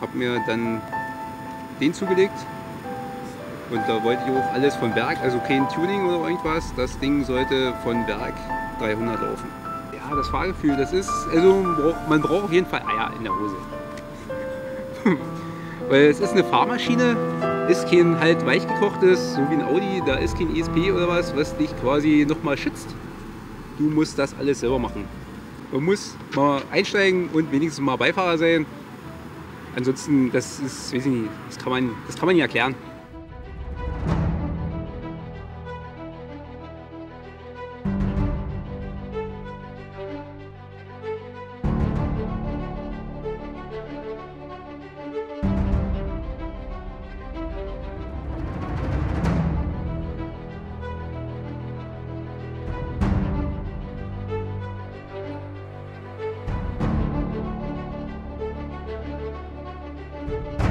habe mir dann den zugelegt. Und da wollte ich auch alles von Berg, also kein Tuning oder irgendwas. Das Ding sollte von Berg 300 laufen. Ja, das Fahrgefühl, das ist, also man braucht auf jeden Fall Eier in der Hose. Weil es ist eine Fahrmaschine, ist kein halt weichgekochtes, so wie ein Audi, da ist kein ESP oder was, was dich quasi nochmal schützt. Du musst das alles selber machen. Man muss mal einsteigen und wenigstens mal Beifahrer sein. Ansonsten, das ist, weiß ich nicht, das kann man, das kann man nicht erklären. you